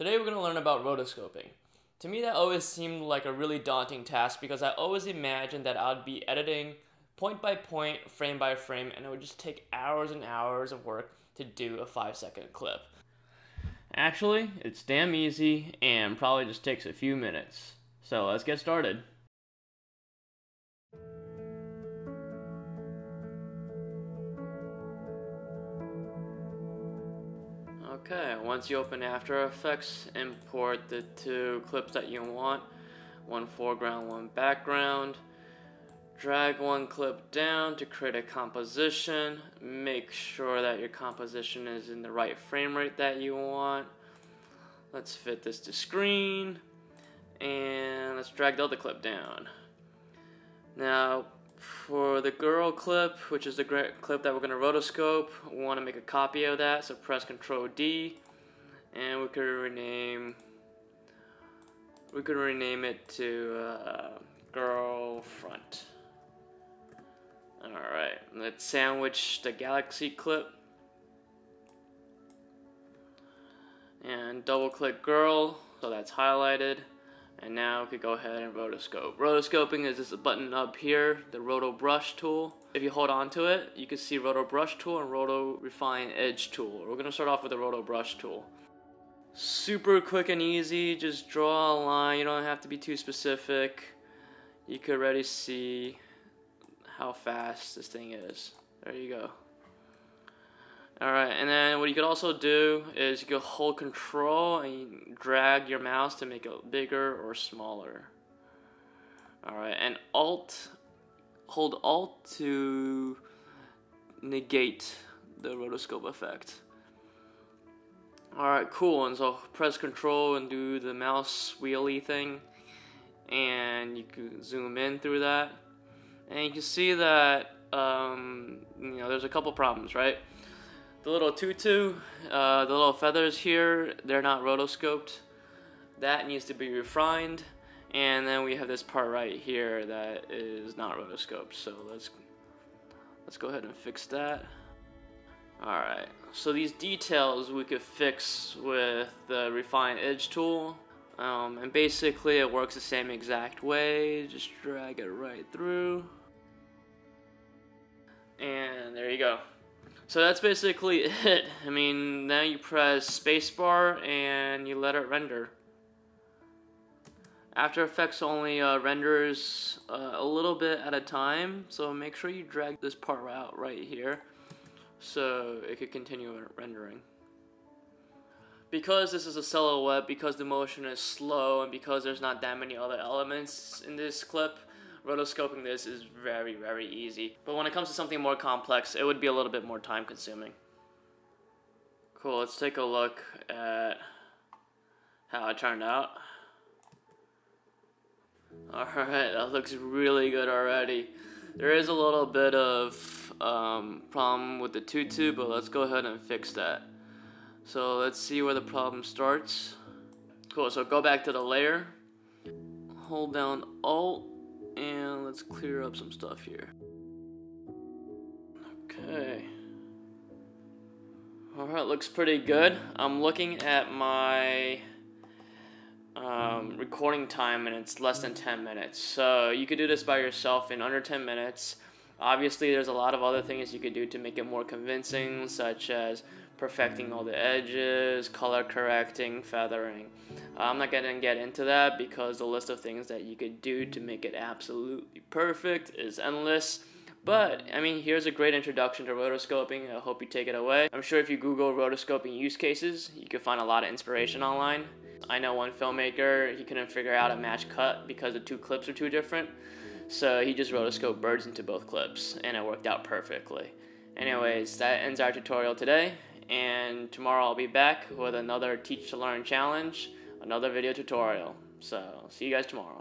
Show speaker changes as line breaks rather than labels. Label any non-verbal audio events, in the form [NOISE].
Today we're going to learn about rotoscoping. To me that always seemed like a really daunting task because I always imagined that I'd be editing point by point, frame by frame, and it would just take hours and hours of work to do a 5 second clip. Actually, it's damn easy and probably just takes a few minutes. So let's get started. Okay, once you open After Effects, import the two clips that you want, one foreground, one background. Drag one clip down to create a composition. Make sure that your composition is in the right frame rate that you want. Let's fit this to screen. And let's drag the other clip down. Now, for the girl clip, which is the clip that we're going to rotoscope, we want to make a copy of that, so press Ctrl D, and we could rename, we could rename it to uh, girl front. Alright, let's sandwich the galaxy clip. And double click girl, so that's highlighted. And now we could go ahead and rotoscope. Rotoscoping is this button up here, the roto brush tool. If you hold on to it, you can see roto brush tool and roto refine edge tool. We're gonna start off with the roto brush tool. Super quick and easy, just draw a line, you don't have to be too specific. You could already see how fast this thing is. There you go. Alright, and then what you could also do is you could hold control and drag your mouse to make it bigger or smaller. Alright, and alt, hold alt to negate the rotoscope effect. Alright, cool, and so press control and do the mouse wheelie thing, and you can zoom in through that, and you can see that, um, you know, there's a couple problems, right? The little tutu, uh, the little feathers here, they're not rotoscoped. That needs to be refined. And then we have this part right here that is not rotoscoped. So let's let's go ahead and fix that. Alright, so these details we could fix with the refine edge tool. Um, and basically it works the same exact way. Just drag it right through. And there you go. So that's basically [LAUGHS] it. I mean, now you press spacebar and you let it render. After Effects only uh, renders uh, a little bit at a time, so make sure you drag this part out right here so it could continue rendering. Because this is a silhouette, because the motion is slow, and because there's not that many other elements in this clip, rotoscoping this is very, very easy. But when it comes to something more complex, it would be a little bit more time consuming. Cool, let's take a look at how it turned out. [LAUGHS] Alright, that looks really good already. There is a little bit of um, problem with the tutu, but let's go ahead and fix that. So let's see where the problem starts. Cool, so go back to the layer, hold down Alt, and let's clear up some stuff here. Okay. Alright, looks pretty good. I'm looking at my um, recording time and it's less than 10 minutes. So you could do this by yourself in under 10 minutes. Obviously, there's a lot of other things you could do to make it more convincing, such as perfecting all the edges, color correcting, feathering. I'm not to get into that because the list of things that you could do to make it absolutely perfect is endless. But, I mean, here's a great introduction to rotoscoping. I hope you take it away. I'm sure if you Google rotoscoping use cases, you can find a lot of inspiration online. I know one filmmaker, he couldn't figure out a match cut because the two clips are too different. So he just rotoscoped birds into both clips, and it worked out perfectly. Anyways, that ends our tutorial today and tomorrow I'll be back with another Teach to Learn challenge, another video tutorial. So, see you guys tomorrow.